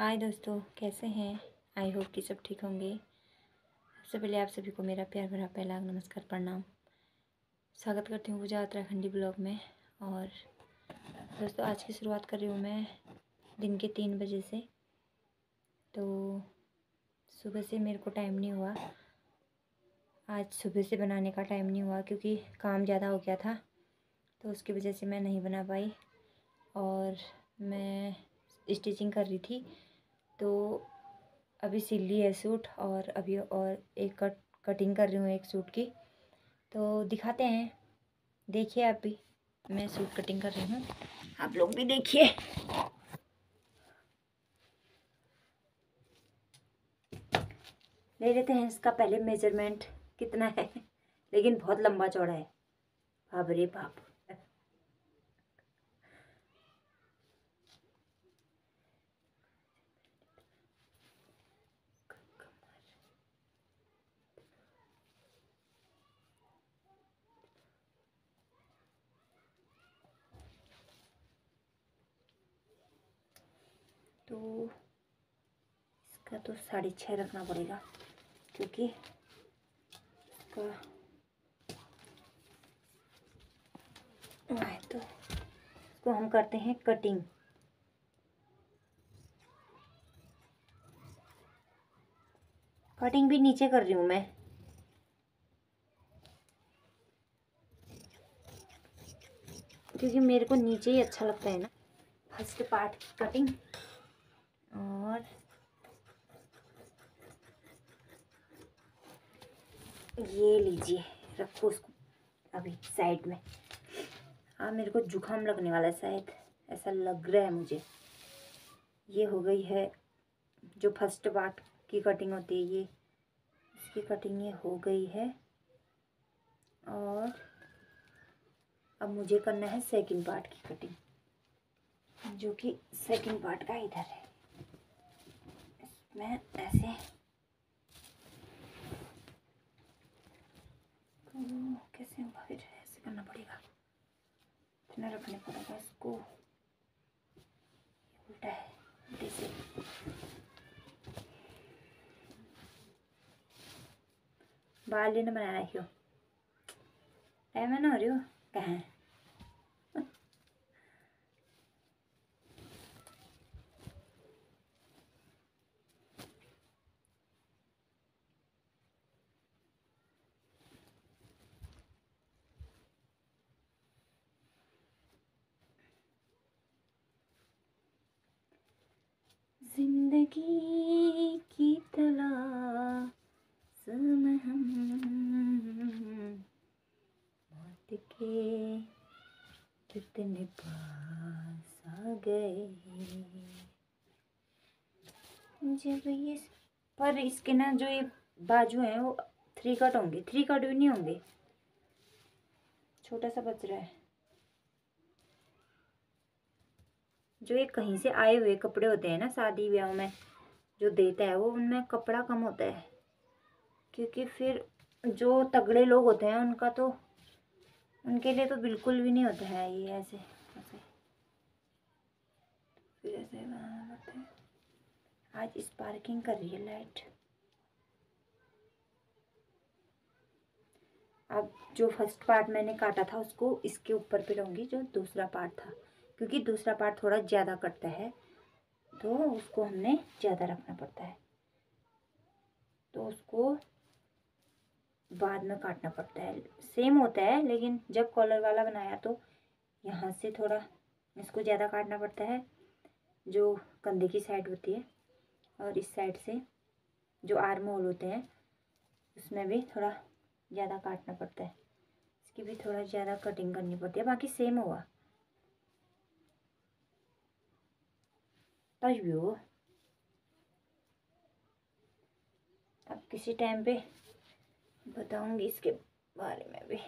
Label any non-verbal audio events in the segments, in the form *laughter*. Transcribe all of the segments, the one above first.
हाय दोस्तों, कैसे हैं? आई होप कि सब ठीक होंगे। सबसे पहले आप सभी को मेरा प्यार भरा पहला नमस्कार, प्रणाम। स्वागत करती हूँ पूजा उत्तराखंडी ब्लॉग में। और दोस्तों, आज की शुरुआत कर रही हूँ मैं दिन के तीन बजे से। तो सुबह से मेरे को टाइम नहीं हुआ। आज सुबह से बनाने का टाइम नहीं हुआ क्योंकि काम ज़्यादा हो गया था तो उसकी वजह से मैं नहीं बना पाई। और मैं स्टिचिंग कर रही थी तो अभी सिल ली है सूट और अभी और एक कट कटिंग कर रही हूँ एक सूट की। तो दिखाते हैं। देखिए आप भी, मैं सूट कटिंग कर रही हूँ। आप लोग भी देखिए। ले लेते हैं इसका पहले मेज़रमेंट कितना है। लेकिन बहुत लंबा चौड़ा है। बाप रे बाप। तो इसका तो साढ़े छः रखना पड़ेगा, क्योंकि इसका तो इसको हम करते हैं कटिंग कटिंग भी नीचे कर रही हूँ मैं। क्योंकि मेरे को नीचे ही अच्छा लगता है ना। फ़र्स्ट पार्ट की कटिंग और ये लीजिए, रखो उसको अभी साइड में। हाँ मेरे को जुकाम लगने वाला है शायद, ऐसा लग रहा है मुझे। ये हो गई है, जो फ़र्स्ट पार्ट की कटिंग होती है ये इसकी कटिंग ये हो गई है। और अब मुझे करना है सेकंड पार्ट की कटिंग जो कि सेकंड पार्ट का इधर है। इसमें ऐसे कैसे होगा फिर ऐसे करना पड़ेगा। इतना रखने पड़ेगा इसको। उल्टा है, उल्टे से। बाल लेने बना रही हो टाइम है ना हो रही हो? कहाँ ज़िंदगी की तलाश में हम मौत के कितने पास आ गए। जब ये पर इसके ना जो ये बाजू हैं, वो थ्री कट होंगे थ्री कट भी नहीं होंगे। छोटा सा बच रहा है। जो ये कहीं से आए हुए कपड़े होते हैं ना शादी ब्याह में, जो देता है, वो उनमें कपड़ा कम होता है। क्योंकि फिर जो तगड़े लोग होते हैं, उनका तो उनके लिए तो बिल्कुल भी नहीं होता है ये ऐसे ऐसे। फिर ऐसे बनाना पड़ता है। आज स्पार्किंग कर रही है लाइट। अब जो फ़र्स्ट पार्ट मैंने काटा था, उसको इसके ऊपर पे लूँगी जो दूसरा पार्ट था। क्योंकि दूसरा पार्ट थोड़ा ज़्यादा कटता है तो उसको हमने ज़्यादा रखना पड़ता है। तो उसको बाद में काटना पड़ता है। सेम होता है, लेकिन जब कॉलर वाला बनाया तो यहाँ से थोड़ा इसको ज़्यादा काटना पड़ता है, जो कंधे की साइड होती है। और इस साइड से जो आर्म होल होते हैं, उसमें भी थोड़ा ज़्यादा काटना पड़ता है। इसकी भी थोड़ा ज़्यादा कटिंग करनी पड़ती है। बाकी सेम हुआ। हो? अब किसी टाइम पे बताऊँगी इसके बारे में भी।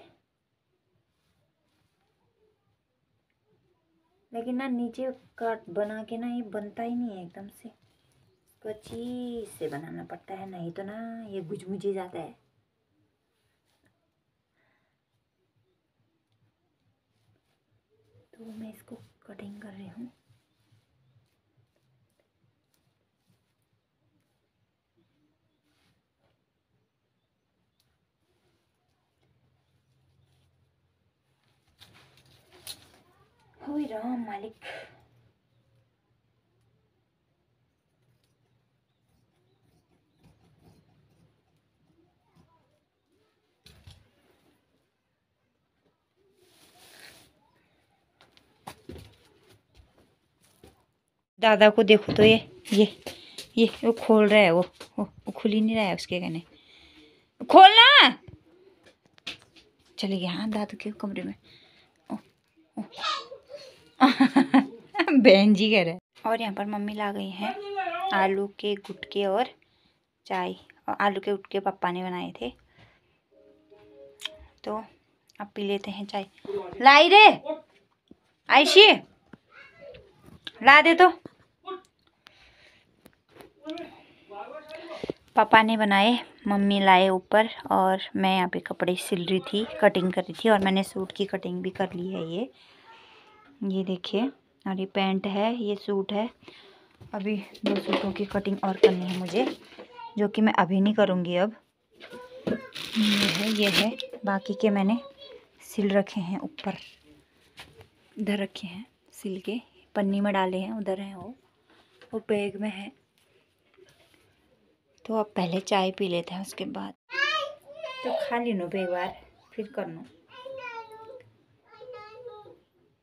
लेकिन ना नीचे काट बना के ना ये बनता ही नहीं है एकदम से। इसको अच्छी से बनाना पड़ता है, नहीं तो ना ये गुजमुझे जाता है। तो मैं इसको कटिंग कर रही हूँ। राम मालिक। दादा को देखो तो ये ये ये वो खोल रहा है वो वो, वो खुल ही नहीं रहा है उसके कहने। खोलना! चले गया हाँ दादू के कमरे में। ओ, ओ। *laughs* बहन जी कह रहे और यहाँ पर मम्मी ला गई हैं आलू के गुटके और चाय। और आलू के गुटके पापा ने बनाए थे। तो अब पी लेते हैं चाय। लाई रे! आयशी! ला दे तो। पापा ने बनाए, मम्मी लाए ऊपर और मैं यहाँ पे कपड़े सिल रही थी कटिंग कर रही थी और मैंने सूट की कटिंग भी कर ली है ये। ये देखिए, और ये पैंट है, ये सूट है। अभी दो सूटों की कटिंग और करनी है मुझे, जो कि मैं अभी नहीं करूँगी अब। ये है ये है, बाकी के मैंने सिल रखे हैं ऊपर। इधर रखे हैं, सिल के, पन्नी में डाले हैं, उधर हैं वो। वो बैग में है। तो अब पहले चाय पी लेते हैं, उसके बाद। तो खा ली नो एक बार फिर कर लो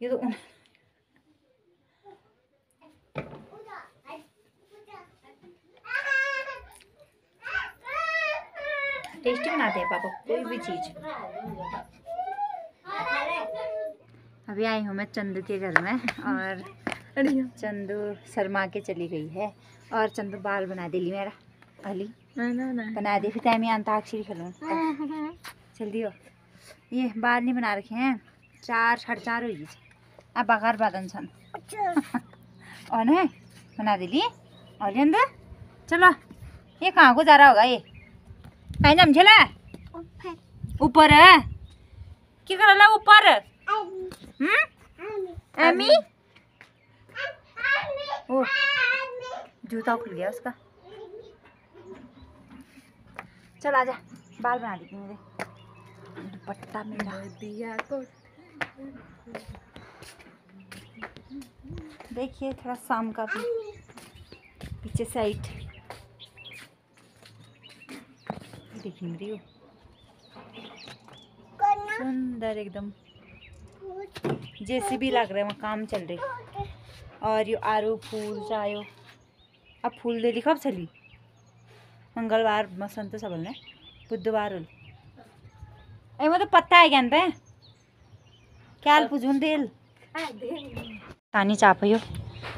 ये तो उन... टेस्टी बनाते हैं पापा कोई भी चीज़। अभी आई हूँ मैं चंदू के घर में और चंदू शर्मा के चली गई है और चंदू बाल बना दिली मेरा अली। बना दे फिर टाइम अंताक्षरी खेलूँ। जल्दी हो ये बाल नहीं बना रखे हैं चार साढ़े चार हो गई। अब बगार बादन सन और है बना दिली और ये चलो ये कहाँ को जा रहा होगा ये कहीं जम चला ऊपर है क्या कर रहा ऊपर एमी ओ जूता खुल गया उसका चल आजा बाल बना देती मेरे दुपट्टा मेरा दिया को देखिए थोड़ा शाम का भी। पीछे साइड। देखिए मेरी सुंदर एकदम। जैसे भी लग रहा है वहाँ काम चल रही। और ये आरू फूल चायो अब फूल दे कब चली? मंगलवार मसंत सबने। बुधवार वो तो पत्ता है क्या पे क्या पुजून देल पानी चापियो।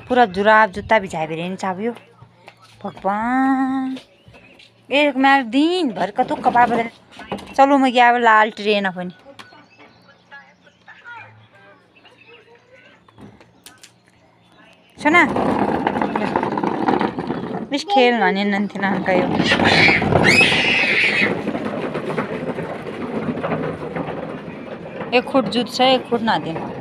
पूरा जुराब जुत्ता बिछाए भी रहने चापियो। भगवान। एक मैं दिन भर कतो कपड़ा बदल चलो मैं गया लाल ट्रेन अपनी। सुना? मिस खेल्न नि नन्थिन हन्कायो एक फुट जुत छ एक फुट नादिन ಎಂದು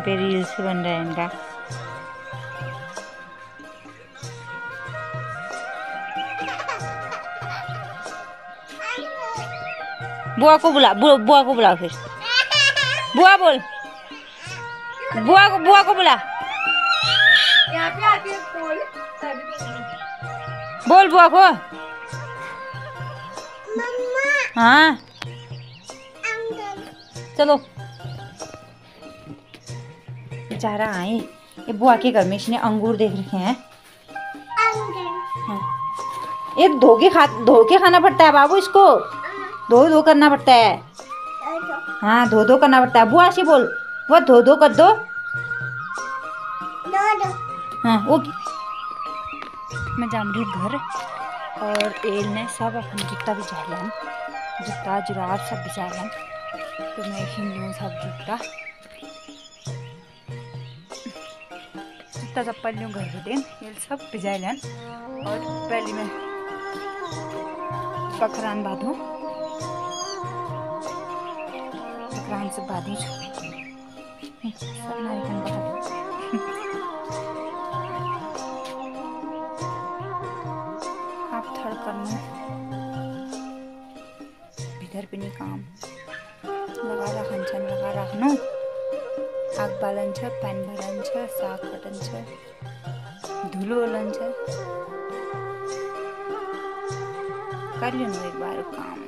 यहाँ पे रील्स बन रहा है इनका। बुआ को बुला बुआ, बुआ को बुला फिर। बुआ बोल। बुआ को बुआ को बुला। पे आके बोल बोल बुआ को। हाँ। चलो। बेचारा आए। ये बुआ के घर में इसने अंगूर देख रखे हैं। हाँ। ये धो के खा धो के खाना पड़ता है बाबू इसको। धो धो करना पड़ता है। हाँ धो धो करना पड़ता है। बुआ से बोल। वो धो धो कर दो। हाँ वो मैं जाम रही घर। और एल ने सब अपन जूता भी जालन जूता, जुराब सब भी जालन तो मैं खिन लूँ सब जूता। चप्पल लूँ घर दिन, ये सब भिजाइलन और पहले मैं पखरान बांधूँ। पखरान से बांधी सब नारिकन बाँध आप थड़ करना भीतर पनि काम। लगा राखन लगा राख्नु आग बालन छ पानी भरन छ साग छ धुलो ओलन छ कर एक बार काम।